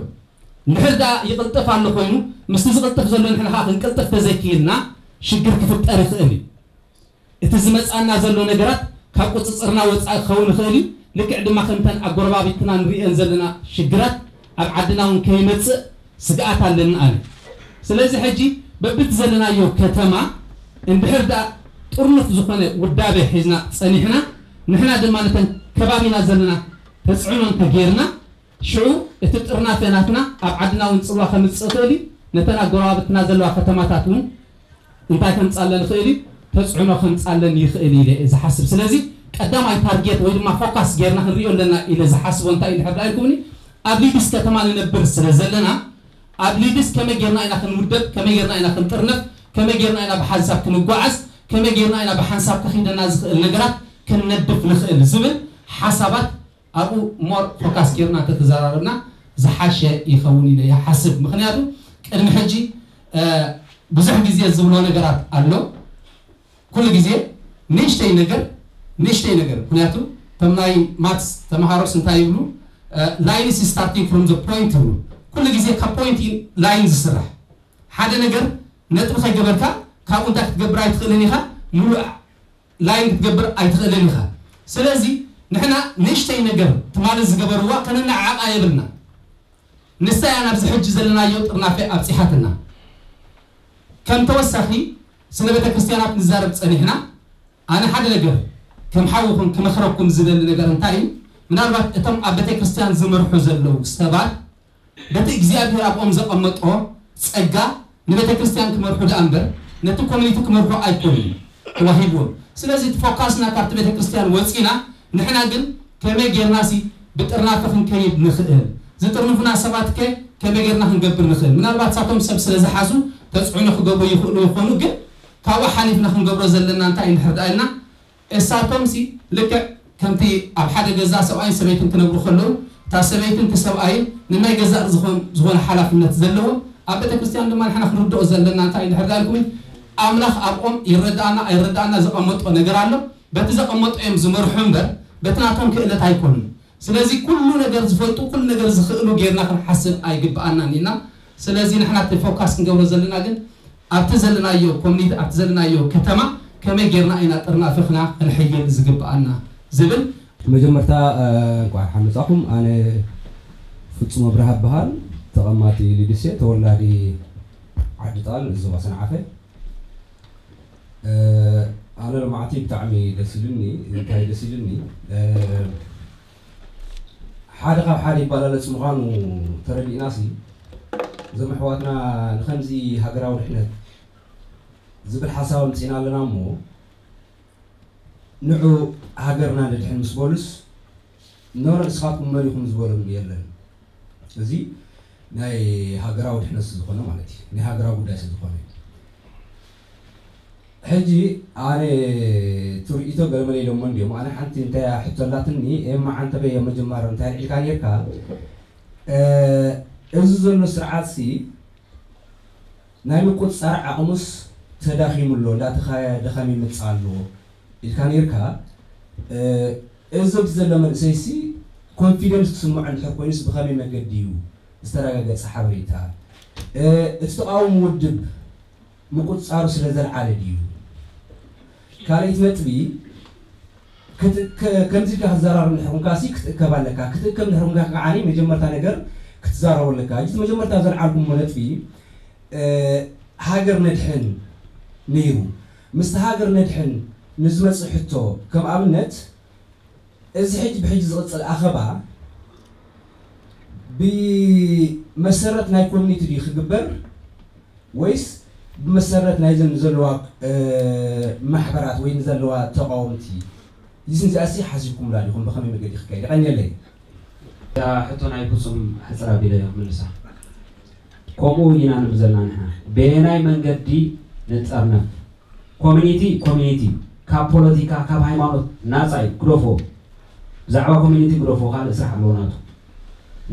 ንሕዳ ይቕልጥፍ ኣሎ ኮይኑ ምስቲ ዝቕልጥፍ ዘሎ ንሕና ከዓ ክንቅልጥፍ ተዘኪልና ሽግር ክፍጠር ይኽእል እዩ እቲ ዝመፃና ዘሎ ነገራት ካብ ቁፅፅርና ወፃኢ ክኸውን ይኽእል እዩ ልክዕ ድማ ከምተን ኣጎረባቢትና ንሪአን ዘለና ሽግራት ኣብ ዓድና እውን ከይመፅእ ስግኣት ኣለና ኣነ ስለዚ ሕጂ በብቲ ዘለናዮ ከተማ እንድሕር ዳ ጥርኑፍ ዝኾነ ውዳበ ሒዝና ፀኒሕና ንሕና ድማ ነተን ከባቢና ዘለና ተፅዕኖን ተገይርና ሽዑ እቲ ጥርና ተናትና ኣብ ዓድና እውን ፅልዋ ከምፅእ ክእል እዩ ነተን ኣጎራባብትና ዘለዋ ከተማታት እውን እንታይ ከምፃለን ይኽእል እዩ ተፅዕኖ ከምፃለን ይኽእል ኢለ ዝሓስብ ስለዚ ቀዳማይ ታርጌት ወይ ድማ ፎካስ ጌርና ክንሪኦ ኣለና ኢለ ዝሓስቦ እንታይ እዩ ድሕር ዳይኩምኒ ኣብ ሊድስ ከተማ ንነብር ስለ ዘለና ኣብ ሊድስ ከመይ ጌርና ኢና ክንውደብ ከመይ ጌርና ኢና ክንጥርነፍ ከመይ ጌርና ኢና ብሓንሳብ ክንጓዓዝ ከመይ ጌርና ኢና ብሓንሳብ ከኺደና ዝኽእል ነገራት ክንነድፍ ንኽእል ዝብል ሓሳባት ኣብኡ ሞር ፎካስ ጌርና ተተዘራርብና ዝሓሸ ይኸውን ኢለ ይሓስብ ምክንያቱ ቅድሚ ሕጂ ብዙሕ ግዜ ዝብሎ ነገራት ኣሎ ኩሉ ግዜ ንእሽተይ ነገር ንእሽተይ ነገር ምክንያቱ ቶም ናይ ማትስ ተምሃሮስ እንታይ ይብሉ ላይንስ ስታርቲንግ ፍሮም ዘ ፖይንት ይብሉ ኩሉ ግዜ ካብ ፖይንት ላይን ዝስራሕ ሓደ ነገር ነጥቢ ከይገበርካ ካብኡ እንታይ ክትገብር ኣይትኽእልን ኢኻ ሙሉእ ላይን ክትገብር ኣይትኽእልን ኢኻ ስለዚ ንሕና ንእሽተይ ነገር ትማሊ ዝገበርዋ ከንናዓቃ የብልና ንሳ ናብዚ ሕጂ ዘለናዮ ጥርናፈ ኣብፂሓትና ከም ተወሳኺ ስለ ቤተ ንዛረብ ፀኒሕና ኣነ ሓደ ነገር ከም ሓዊኹም ክመክረኩም ዝደሊ ነገር እንታይ እዩ ምናልባት እቶም ኣብ ቤተ ዝመርሑ ዘለዉ ሰባት በቲ እግዚኣብሔር ኣብኦም ዘቐመጦ ፀጋ ንቤተ ክመርሑ ዳ እምበር ነቲ ኮሚኒቲ ክመርሑ ኣይኮኑን ተዋሂብዎም ስለዚ ፎካስና ካብቲ ቤተ ወፂና نحن عندنا كم جيرناسي بترنا من كيد نخيل زترنا فينا سبات كي كم جيرنا هن قبل نخيل من أربعة ساتهم سب سلزة حازو تسعون خو جابوا يخون يخونوا جه كوا حنيف نحن قبل زلنا نتاع نحرد علينا الساتهم سي لك كنتي أبحد جزاء سواء سبيتن تنبرو خلو تاسبيتن تسب أي نما جزاء زخون زخون حالا في نتزلوا أبدا كريستيان لما نحن نرد أزلنا نتاع نحرد لكم أمرخ أبقم يرد أنا يرد أنا زقمت ونجرالو بتزقمت أم زمر حمبر بتناتهم كأن تايكون سلازي كل نجار زفوت وكل نجار زخلو غيرنا كن حسب أي جب أنا نينا سلازي نحنا تفوكس نجور زلنا جن أبتزلنا يو كومنيت أبتزلنا يو كتما كما غيرنا إنا ترنا فخنا الحية زجب أنا زبل مجمرتا قاعد حمزاكم أنا فتصم بره بحال تغماتي لدسية تولى دي عبدال زواسن عفه أه أنا لما عطي بتعمي دسلني كاي دسلني حالي غاب حالي بلا لس مغان وترى لي ناسي زم حواتنا الخمزي هجرة ورحلة زبل حساب نسينا لنا مو نعو هجرنا للحين مسبولس نور إسقاط مملي خمس بولم بيلن زي ناي هجرة ورحلة سدقنا مالتي ناي هجرة وداي سدقنا ሕጂ ኣነ ትርኢቶ ገለመለ ኢሎሞ እንዲኦም ኣነ ሓንቲ እንታይ ሕቶላትኒ ኤማ በየ መጀመር እንታይ ልዒልካ ጌርካ እዚ ዘሎ ስርዓት ሲ ናይ ምቁፅፃር ዓቕሙስ ተዳኺሙሎ እንዳተደኻሚ ምፃ ኣለዎ ኢልካ ነርካ እዚ ዘሎ መንእሰይ ሲ ኮንፊደንስ ክስምዖ እንድሕር ኮይኑስ ብኸመይ መገዲ እዩ ዝተረጋገፀ ሓበሬታ እቲ ተቃወሙ ውድብ ምቁፅፃሩ ስለ ዘለዓለ ድዩ ካልእ መጥቢ ከምዚ ክትዘራርብ ንሕኹምካ ሲ ክትእከብ ኣለካ ክትእከብ ንሕኹምካ ከዓኒ መጀመርታ ነገር ክትዛረቡ ኣለካ እቲ መጀመርታ ዘርዓልኩሞ ነጥቢ ሃገር ነድሕን ነይሩ ምስቲ ሃገር ነድሕን ንዝመፅእ ሕቶ ከም ኣብነት እዚ ሕጂ ብሕጂ ዝቕፅል ኣኸባ ብመሰረት ናይ ኮሚኒቲ ድዩ ክግበር ወይስ ብመሰረት ናይዘን ዘለዋ ማሕበራት ወይ ዘለዋ ተቃወምቲ ይስንዚኣሲ ሓሲብኩምላ ዲኹም ብከመይ መገዲ ክካይድ ቀኘለይ ሕቶ ናይ ፍፁም ሕፅራ ቢለ ምልሳ ከምኡ ኢና ንብ ዘለና ንሕና ብናይ መንገዲ ንፀርነፍ ኮሚኒቲ ኮሚኒቲ ካብ ፖለቲካ ካብ ሃይማኖት ናፃይ ግደፎ ብዛዕባ ኮሚኒቲ ግደፎ ካልእ ስራሕ ኣለውናቱ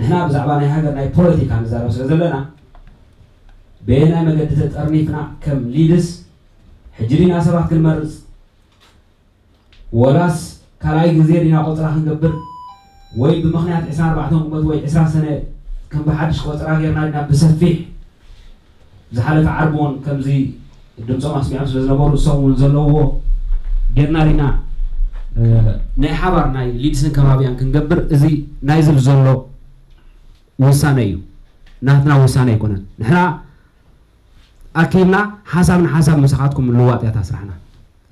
ንሕና ብዛዕባ ናይ ሃገር ናይ ፖለቲካ ንዛረብ ስለ ዘለና بينا مجد تترنيفنا كم ليدس حجرين أسبح كل مرز ولاس كلاي جزير هنا قطرة هنقبر وي بمخنات عسان بعدهم قمت وي عسان سنة كم بحدش قطرة غيرنا لنا بسفيح زحلف عربون كم زي دمصم أسمع أمس بزنبور الصوم زلوه جرنا لنا ናይ ሓባር ናይ ሊድስን ከባቢያን ክንገብር እዚ ናይ ዝብል ዘሎ ውሳነ እዩ نحن ውሳነ ኣይኮነን نحن ኣኪብና ሓሳብና ሓሳብ መሳኻትኩም ምልዋጥ እያ ታስራሕና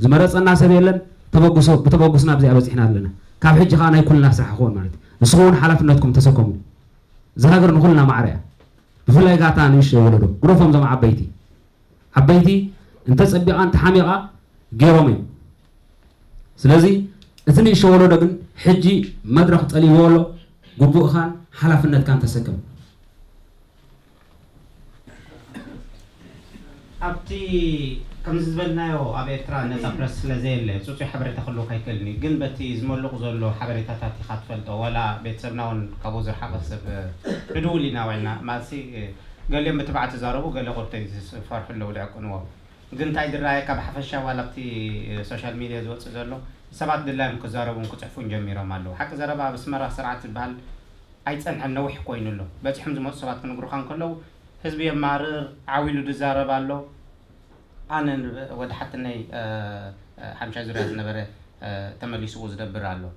ዝመረፀና ሰብ የለን ተበጉሶ ብተበጉስና ብዚኣ በፂሕና ኣለና ካብ ሕጂ ከዓ ናይ ኩልና ስራሕ ክኾን ማለት እዩ ንስኹ እውን ሓላፍነትኩም ተሰከሙ እዚ ሃገር ንኩልና ማዕረ እያ ብፍላይ ጋታ ንእሽተ ወለዶ ግረፎም ዞም ዓበይቲ ዓበይቲ እንተፀቢቓ እንተሓሚቓ ገይሮም እዩ ስለዚ እቲ ንእሽ ወለዶ ግን ሕጂ መድረክ ጠሊብዎ ኣሎ ጉቡእኻን ሓላፍነትካን ተሰክም ابتي كم زبلنا يو ابي ترى نزا بلاس لازال صوتي حبري تخلو كيكلني قل بتي زمول لغزولو حبري تاتي خاتفلتو ولا بيتسبنا ون كابوزر حبس بدولي ناوينا ماسي قال لي متبعة تزاربو قال لي غورتي فرح اللو لعقون و قلت عيد الرأي كاب حفشة ولا بتي سوشيال ميديا زوت زولو سبعة دلائم كزاربو ونكو تعفون جميرو مالو حق بس مرة سرعة البال عيد سنحن نوحي كوينو لو بيتي حمز موت سبعة حزبی مارر عویلو دزاره بالو آن ود حتی نی همچه زوره از نبره تمالیس وز دبرالو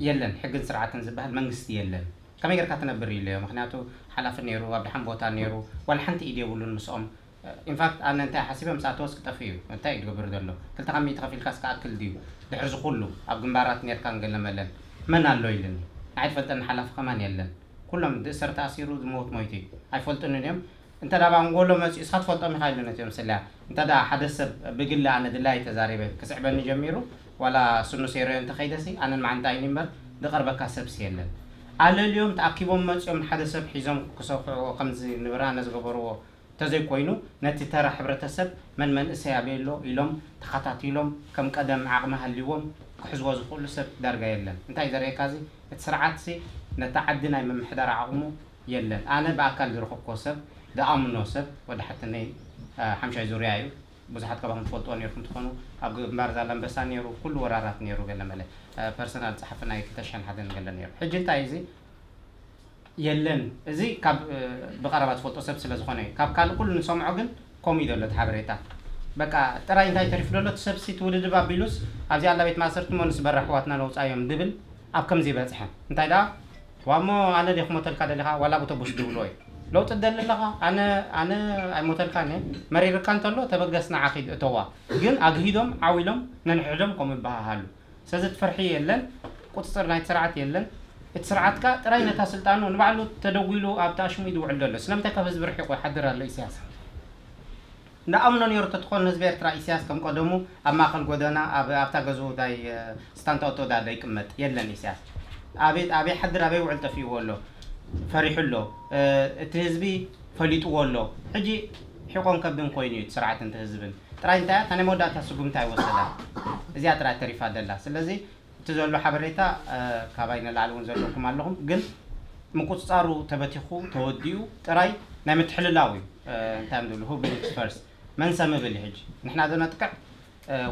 یلن حقیق سرعت نزبه منگست یلن کامی گرکات نبریلیم خناتو حلف نیرو و به هم بوتان نیرو ول حنت ایده ولون مسوم این فکت آن انتها حسیبم ساعت وس کتافیو انتها ایده بردارلو کل تقمی تقفیل کس کات کل دیو دحرز خلو عقب مبارات نیر کانگل ملن منال لویلن عید فتن حلف کمان یلن كلهم دسر تأثيره زموت ميتي عفولتون اليوم أنت دابا بانقول له ماشي إسحاق فولتون مخايل لنا تيوم سلا أنت دا حدث بقلة عن دلاي تزاريبه كسعبني جميرو ولا سنو سيرو أنت خيدسي أنا ما عندي عيني مر دقربك كسب سيلن على اليوم يوم ماشيهم سب بحزم كسوق خمس نبران زغبرو ተዘይኮይኑ ነቲ من ሕብረተሰብ መን መንእሰይ ኣበየሎ ኢሎም ተኸታቲሎም ከም ቀደም ዓቕሚ ሃልይዎም ክሕዝዎ ዝኽእሉ ሰብ ዳርጋ የለን እንታይ ዘርእየካ እዚ እቲ سي ነቲ ናይ ምምሕዳር ዓቕሙ የለን ኣነ ብኣካል ዝረኸብኮ ሰብ ዝኣምኖ ሰብ ወዲ ሓተነይ ሓምሻይ ዙርያ እዩ ብዙሓት ከባኹም ትፈልጥዎ ነርኩም እንትኾኑ ኣብ ግንባር ዛላንበሳ ነይሩ ኩሉ ወራራት ነይሩ ገለ መለ ፐርሰናል ፀሓፍ ናይ 201 ገለ ነይሩ ሕጂ እንታይ እዚ የለን እዚ ካብ ብቀረባ ዝፈልጦ ሰብ ስለ ዝኾነ እዩ ካብ ካልእ ኩሉ ንሰምዖ ግን ከምኡ እዩ ዘሎ እቲ ሓበሬታ በቃ ጥራይ እንታይ ተሪፍ ደሎ እቲ ሰብሲ ትውድድብ ኣቢሉስ ኣብዚ ኣላ ቤት ማእሰርቲ ሞንስ በራ ኣሕዋትና ነውፃ እዮም ድብል ኣብ ከምዘይበፅሐ እንታይ ደኣ وما أنا ديك متلك دلها ولا بتبص دولوي لو تدل لها أنا أنا متلك أنا مري ركانت الله تبجسنا عقيد توا جن أجهدهم عويلهم ننعدهم قوم بهالو سازت فرحي يلن قط صرنا سرعة يلن سرعتك رأينا تحصلت عنه نبعله تدويله أبتاش ميدو عدل له سلمت كفز برحي وحدر الله إسياس نأمن أن يرد تدخل نسبة ترى إسياس كم قدمه أما خل قدنا أب أبتاجزو داي ستانتوتو داي كمت يلن إسياس أبيت أبي حدر أبي وعلت فيه ولا فريح له ااا أه، تهزبي فليت ولا حجي حقوقك بدون كويني سرعة تهزبن ترى أنت أنا مودة تسوقم تاي وصلة زيادة ترى تعرف هذا سلزي تزول له حبريتا ااا أه، كابين العلوم زول لكم علوم قل مكوت صاروا تبتيخو توديو تراي نعم تحل اللاوي ااا تعمدوا هو بيلكس من سامي بيلي نحن هذا نتكع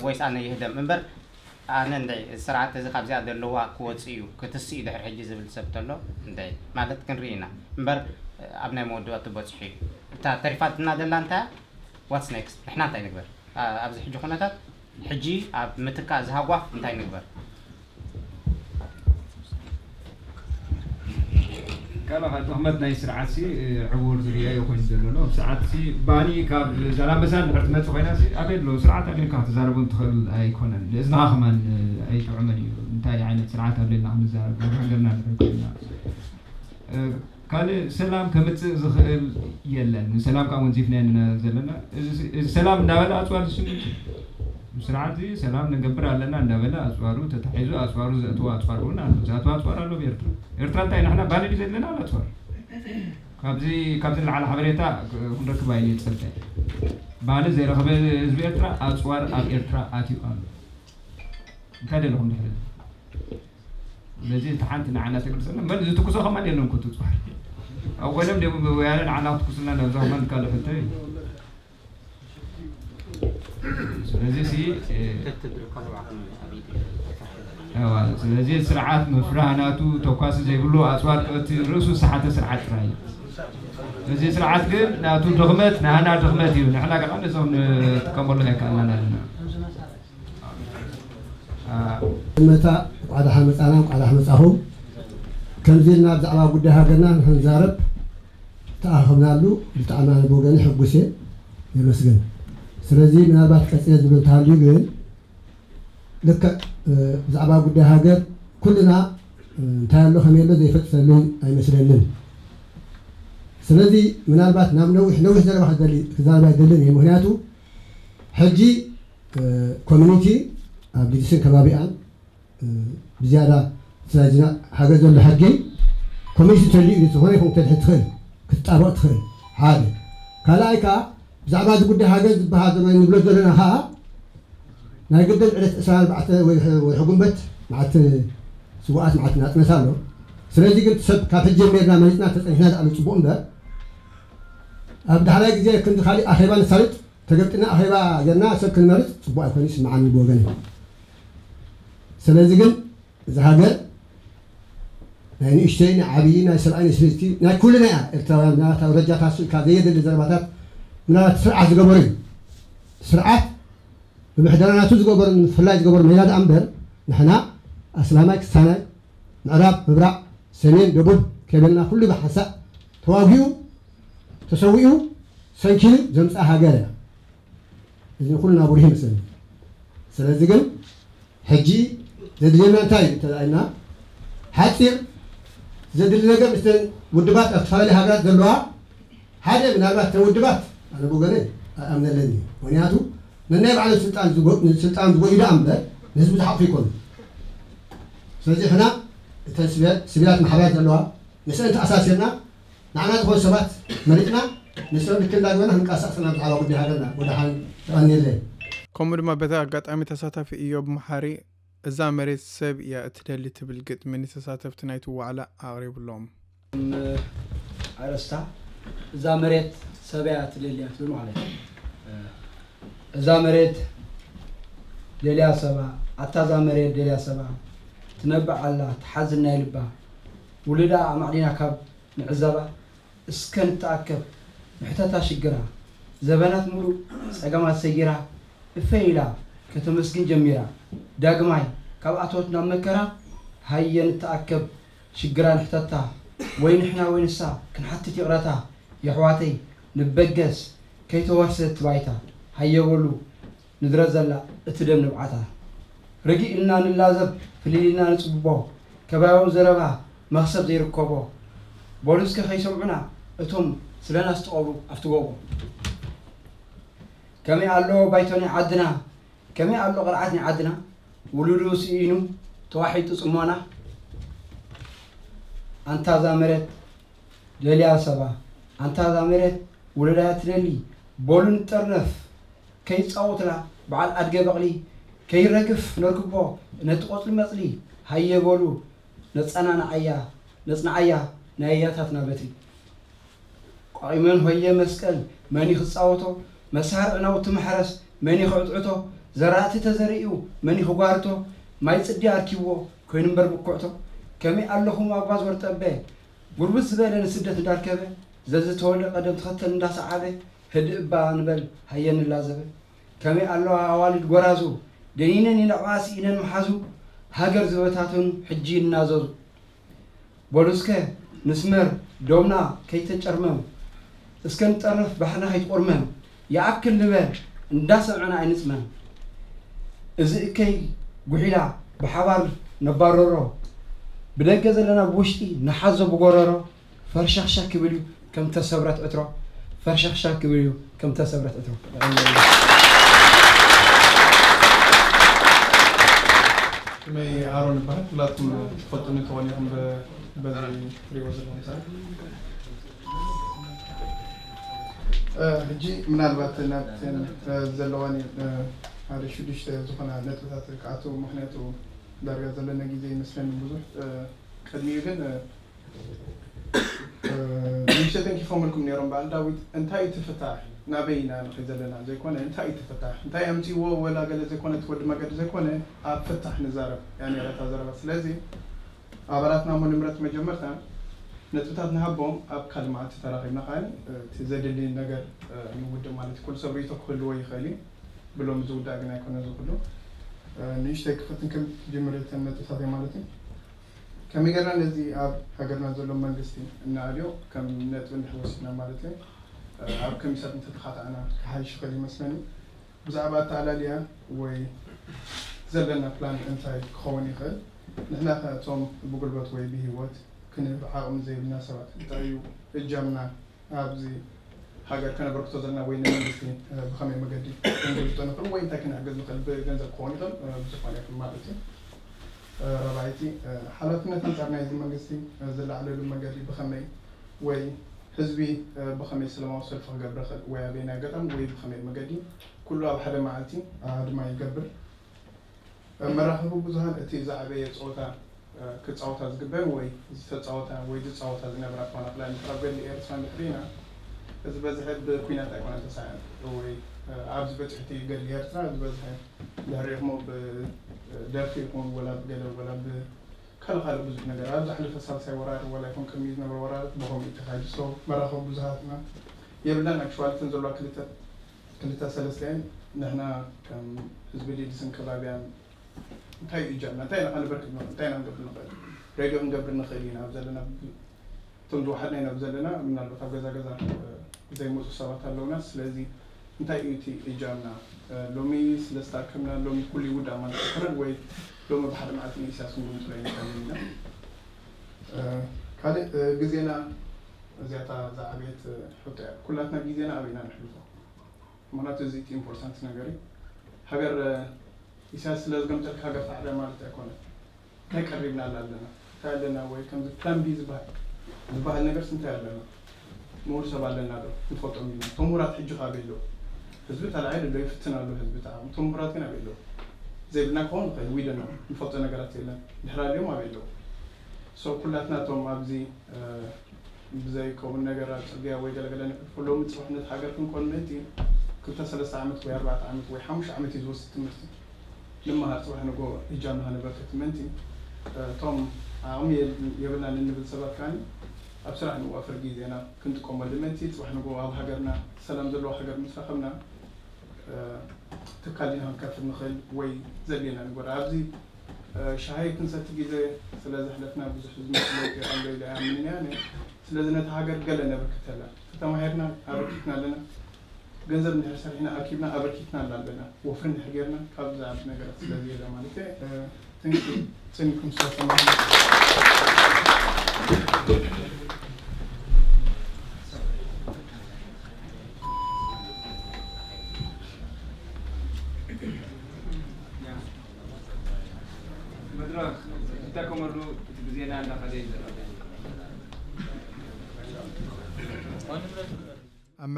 ويس أنا يهدم منبر ኣነ እንታይ ስርዓት እዚ ካብዚኣ ዘለዋ ክወፅ እዩ ክትስ እዩ ድሕሪ ሕጂ ዝብል ሰብ ተሎ እንታይ ማለት ክንርኢ ኢና እምበር ኣብ ናይ መወድባ ትበፅሑ እዩ እታ ተሪፋት ተሪፋትና ዘላ እንታይ ዋትስ ኔክስት ንሕና እንታይ ንግበር ኣብዚ ሕጂ ኩነታት ሕጂ ኣብ ምትካእ ዝሃጓፍ እንታይ ንግበር كما تهمت نايس رعاسي اه، عور زريا يكون زلنا ساعتي باني كاب زلابسان برتمت خوينا سي أبيد لو سرعة أبيد كاب تزاربون تخل أيكون إذنها خمان أي عمل نتاي عينة سرعة أبيد نعم نزارب وحقرنا ካልእ ሰላም ከምፅእ ዝኽእል የለን ሰላም ካብ ወንዚፍና ዘለና ሰላም እናበላ ኣፅዋል ስ مسرعتي سلام نجبر على لنا نملا أسوارو تتحيزو أسوارو زاتوا أسوار هنا زاتوا أسوار على بيرت إرتر تاي نحنا بالي بزيد لنا على أسوار كابزي كابزي على حبريتا هنرك باي يتسلت بالي زير خبر زبيرتر أسوار أب إرتر أتيو أم كده لهم ده لذي تحنت نعنا سكر سنة من زت كسر خمان ينوم كتوت أولم ده ويا لنا عنا تكسرنا نزهمان كله في التاي سلازيسي ايوا سلازيسي سرعات مفراناتو توكاس زي بلو اسوار تي رسو سحات سرعات راي سلازيسي سرعات كن ناتو دغمت نانا دغمت يو نحنا قاعد نسون تكمل هيك انا لنا متى قعد حمص انا قعد حمص اهو كنزلنا على قد هاجنا هنزارب تاهمنا له بتاعنا بوغاني حبوسين يرسلنا ስለዚ ምናልባት ቀፅየ ዝብል እንተሃልዩ ግን ልክዕ ብዛዕባ ጉዳይ ሃገር ኩልና እንታይ ኣሎ ከመይ ኣሎ ዘይፈጥሰሉ ኣይመስለንን ስለዚ ምናልባት ናብ ነዊሕ ነዊሕ ዘረባ ክዛረባ ይደልን እዩ ምክንያቱ ሕጂ ኮሚኒቲ ኣብ ግዲስን ከባቢኣን ብዝያዳ ስላጅና ሃገር ዘሎ ሕጊ ኮሚኒቲ ተልዩ ዝኾነ ይኹን ክተድሕድ ትኽእል ክትጣበቕ ትኽእል ሓደ ካልኣይ ከዓ ብዛዕባ እዚ ጉዳይ ሃገር ዝበሃል ዘመ ንብሎ ዘለና ከዓ ናይ ግድን ዕለት 24 ወይ ሕጉምበት መዓልቲ ስዋኣት መዓልቲ ናፅነሳ ኣሎ ስለዚ ግን ሰብ ካብ ሕጂ ሜርና መሪፅና ተፀኒሕና ዝኣሉ ፅቡቅ እምበር ኣብ ዳሕላይ ግዜ ክንዲ ካሊእ ኣኼባ ነሳልጥ ተገብጢና ኣኼባ ጌርና ሰብ ክንመርፅ ፅቡቅ ኣይኮኑ ስምዓኒ ብወገን እዩ ስለዚ ግን እዚ ሃገር ናይ ንእሽተይ ናይ ዓብዪ ናይ ሰብኣይ ናይ ስለቲ ናይ ኩልና እያ ኤርትራውያን ናታ ረጃታት ካብ ዘየደሊ ዘረባታት ملات سرعة جبرين سرعة بمحدرنا تزجبر فلاج جبر ميلاد أمبر نحنا أسلامك سنة نعرب ببرع سنين جبر كملنا كل بحثة تواجهوا تسويوا سنكيل جمس أهاجرة إذن كلنا بريه مثلا سلازجل حجي زدلنا تاي تلاقينا حاتير زدلنا جمس ودبات أطفال هاجرة دلوا هذا من أربعة ودبات أنا بقولي أمن لني ونياتو ننيب على السلطان زوج السلطان زوج إذا أمد نسبة حق فيكم سلطة هنا تسبيات سبيات محبات الله نسأل أنت أساسنا نعنا تقول سبات مريتنا نسأل بكل دعوة نحن كأساسنا على ودي هذانا وده حال أني لي كمر ما بدأ قد أمي تساتا في إيوب محاري إذا مريت سب يا أتدلي تبل قد من تساتا في تنايت وعلى أغرب اللوم على استا إذا مريت ሰብያ ትደልያ ትብል ማለት እዩ እዛ መሬት ደልያ ሰባ ኣታዛ መሬት ደልያ ሰባ ትነብዕ ኣላ ትሓዝን ናይ ልባ ውሉዳ ኣማዕዲና ካብ ንዕዘባ እስከ ንተኣከብ ምሕተታ ሽግራ ዘበናት ሙሉእ ፀገማት ሰጊራ እፈይ ኢላ ከተመስግን ጀሚራ ዳግማይ ካብ ኣትወት ናብ መከራ ሃየ ንተኣከብ ሽግራ ንሕተታ ወይ ንሕና ወይ ንሳ ክንሓትት ይቕረታ የኣሕዋተይ ንበገስ ከይተወርሰት ባይታ ሃየበሉ ንድረ ዘላ እቲ ደም ንብዓታ ርጊእና ንላዘብ ፍልልና ንፅብቦ ከባቢ ዘረባ መኽሰብ ዘይርከቦ በሉስከ ከይሰምዑና እቶም ስለና ዝተቐብሩ ኣብቲ ጎቦ ከመይ ኣሎ ባይቶ ናይ ዓድና ከመይ ኣሎ ቅርዓት ናይ ዓድና ውሉዱ ስኢኑ ተዋሒጡ ፅሞና አንታ ዛ መሬት ደልያ ሰባ አንታ ዛ መሬት ውለዳያ ትደሊ ቦልን ጠርነፍ ከይፃወትና በዓል ኣድገ በቕሊ ከይረግፍ ነርግቦ ነቲ ቆፅሊ መፅሊ ሃየ በሉ ነፃና ንዓያ ነፅናዓያ ናያያታትና በትሪ ቋቂመን ሆየ መስቀል መን ይክፃወቶ መሳር ዕናውቲ ማሕረስ መን ይክዕጥዕቶ ዘራእቲ ተዘሪኡ መን ይክጓርቶ ማይ ፅዲ ኣርኪብዎ ኮይኑ እምበር ብኩዕቶ ከመይ ኣለኹም ኣጓዝ ወርጠበ ጉርብት ዝበለ ንስደት እንዳርከበ ዘዝተወለቀ ቀደም ተኸተል እንዳሰዓበ ህድ እባ ንበል ሃየንላ ዘበል ከመይ ኣለዋ ኣዋልድ ጎራዙ ደኒነን ይነቕባስ ኢነን መሓዙ ሃገር ዝበታትን ሕጂ እናዘዙ በሉስከ ንስመር ዶምና ከይተጨርመም እስከንጠርፍ ባሕና ከይትቆርመም ይኣክል ንበል እንዳሰምዐና ኣይንፅመን እዚ እከይ ጉሒላ ብሓባር ነባረሮ ብደገ ዘለና ብውሽጢ ንሓዞ ብጎረሮ ፈርሻኽሻ ክብል እዩ كم تسبرت عترو فرشخ شاك بيو كم تسبرت عترو يعني مي ارون بحت لا تفضلني تواني هم بدري ريوز الانسان ሕጂ ምናልባት ናብተን ዘለዋኒ ሓደ ሽዱሽተ ዝኾና ነጥብታት ክኣቱ ምክንያቱ ዳርጋ ዘለና ግዜ ይመስለኒ ብዙሕ ቅድሚኡ ግን ንእሽተይን ክኸመልኩም ነሮም በዓል ዳዊት እንታይ እዩ ትፍታሕ ናበይ ኢና ዘለና ዘይኮነ እንታይ እዩ ትፍታሕ እንታይ ኣምፅዎ ወላ ገለ ዘይኮነ ትወዲ መገዲ ዘይኮነ ኣብ ፍታሕ ንዛረብ ያ ነረታ ዘረባ ስለዚ ኣባላትና ሞ ንምረት መጀመርታ ነጥብታት ንሃቦም ኣብ ካልማዓት ተራኺብና ከዓ እቲ ዘድሊ ነገር ንውድብ ማለት እዩ ኩሉ ሰብ ርእቶ ክህልዎ ይኽእል እዩ ብሎም ዝውዳእ ግን ኣይኮነ ዝክሉ ንእሽተይ ክፍትን ከም ጅምርትን ነጥብታት እዮ ማለት እዩ كم يقال أن الذي أب هجرنا ذل من جسدي الناريو كم نت من حوسنا مالتين أب كم يسبب تدخل أنا كهاي شغل مسني بزعبة على ليا وي زلنا بلان انتاي كوني خل نحنا توم بقول بات وي بهوت كنا بعقم زي الناس وات تايو الجمنا أب زي هجر كنا بركتو ذلنا وين من جسدي بخمي مجدي نقول وين تكن هجر نقول بجنز كوني خل بس ما يكون ربعيتي آه، حالتنا تنترنا يدي مجلسي آه، زل على لما قال بخمي وي حزبي آه، بخمي سلام وصل فقر برخل ويا بينا قدم وي بخمي مجدي كل على حدا معلتي عاد ما يقبل مرحبا بزهان اتي زعبية صوتا كتصوت از قبل وي تصوت وي تصوت از نبرا كون اقلا نتربي اللي ارسان بحرينا بس بزهد بكوينات اكوانات ساين وي ኣብ ዝበፅሕ እቲ ገድሊ ኤርትራ ዝበዝሐ ድሕሪኹም ብደርፊኹም ወላ ብገለ ወላ ብካልእ ካልእ ብዙሕ ነገር ኣብ ዝሓለፈ ሳልሳይ ወራሪ ወላ ይኹን ከምኡ ዝነበረ ወራራት ብከምኡ ተካጅ ሰው መራኸቡ ብዙሓትና የብላን ኣክሽዋልትን ዘለዋ ክልተ ክልተ ሰለስተን ንሕና ከም ህዝቢ ሊድስን ከባብያን እንታይ እዩ ጃና እንታይ ኢና ክንበርክ እንታይ ኢና ንገብር ንኽእል ሬድዮ ክንገብር ንኽእል ኢና ኣብ ዘለና እቶም ዝወሓድና ኢና ዘለና ምናልባት ኣብ ገዛ ገዛ ዘይመፁ ሰባት ኣለውና ስለዚ እንታይ እዩ እቲ ኢጃምና ሎሚ ስለዝተኣከምና ሎሚ ኩሉ ውዳ ኣማለት ክረድ ወይ ሎሚ ብሓደ መዓልቲ ንእሳስ ንጉም ጥራይ ካልእ ግዜና እዚኣታ ዝዓበየት ሕቶ እያ ኩላትና ግዜና ኣበይና ንሕልፎ ምክንያቱ እዚ እቲ ኢምፖርታንት ነገር እዩ ሃገር ኢሳያስ ስለ ዝገምጠልካ ሃገር ፃዕዳ ማለት ኣይኮነ እንታይ ቀሪብና ኣላ ኣለና እንታይ ኣለና ወይ ከምዚ ፕላንቢ ዝበሃል ዝበሃል ነገርስ እንታይ ኣለና ምሁር ሰብ ኣለና ዶ ንፈልጦም ኢና ቶም ሕጂ ካበ ኣለዉ حزبتها العائلة اللي فتنا له حزبتها وتم براتين على بيلو زي بنا كون قد ويدنا نفوت أنا قرأت لنا نحرى اليوم على بيلو سو كل أثناء توم أبزي بزي كون نقرأت بيا ويدا لقل أنا فلو متصبح نت حاجة كون كون متي كنت سلسة عامت وي أربعة عامت وي حمش عامت يزوز ست مرتين لما هتروح نقو إجانا هنبرتت منتي توم عمي يبلنا لنبل سبب كاني أبسرع نوافر جيزينا كنت كومبلمنتي تروح نقول هذا حجرنا سلام دلو حجر مسخمنا ትካሊናን ከፍ ንኽእል ወይ ዘድልየና ነገር ኣብዚ ሻሂ ክንሰቲ ግዜ ስለ ዘሕለፍና ብዙሕ ዝመስለ ኣሎ ኢለ ኣምንያ ስለዚ ነቲ ሃገር ገለ ነብርክት ኣላ ተተማሂርና ኣበርኪትና ኣለና ገንዘብ ንድሕር ሰሪሕና ኣኪብና ኣበርኪትና ኣላ ኣለና ወፍሪ ንድሕር ጌርና ካብ ዝዓብ ነገራት ስለዚ የለ ማለት እዩ ፅኒኩም ስለተማሂርና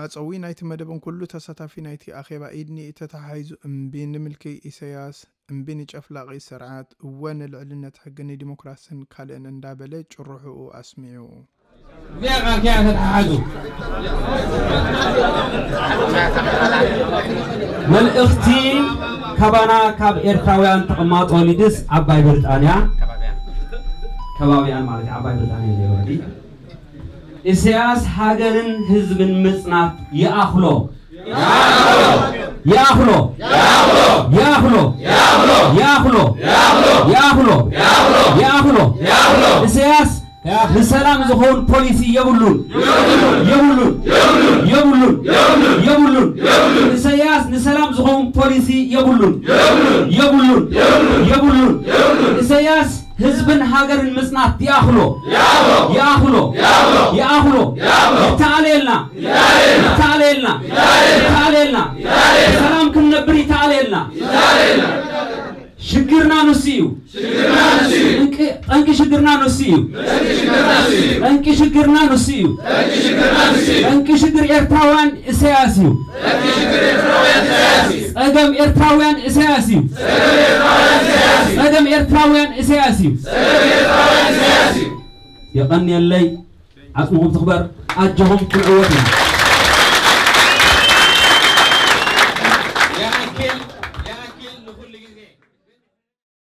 ماتسوي نايت مدبون كلو تساتا في نايتي أخيبا إدني ام أمبين ملكي إسياس أمبين إج أفلاقي سرعات وان العلنة حقني ديموكراسين كالين اندابلي جروحو أسميو من اختي كابانا كاب ارتاويان تقمات وميدس عباي بريطانيا كابانا كابانا مالك عباي بريطانيا ኢሳያስ ሀገርን ህዝብን መጽናት የአፍሎ የአፍሎ የአፍሎ የአፍሎ የአፍሎ የአፍሎ ኢሳያስ ንሰላም ዝኸውን ፖሊሲ የብሉን የብሉን የብሉን የብሉን ኢሳያስ ንሰላም ዝኸውን ፖሊሲ የብሉን የብሉን የብሉን ኢሳያስ ህዝብን ሀገርን መጽናት ያህሎ ያህሎ ያህሎ ይታሌልና ይታሌልና ይታሌልና ሰላም ክነብር ይታሌልና ይታሌልና شجرنا نسيو شجرنا نسيو انكي شجرنا نسيو انكي شجرنا نسيو انكي شجر ارتاوان اسياسيو انكي شجر ارتاوان اسياسي ادم ارتاوان اسياسيو ادم ارتاوان اسياسيو ادم ارتاوان اسياسيو يا قني اللي عصمهم تخبر اجهم كل عوتنا